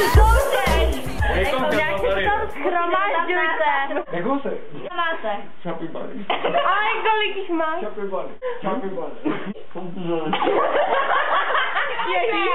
Souseš! Jako nějak se tam schromažďujte. Jakou se? Co máte? Čapy bali. Ale kolik jich máš? Čapy bali. Čapy bali. Ježíš.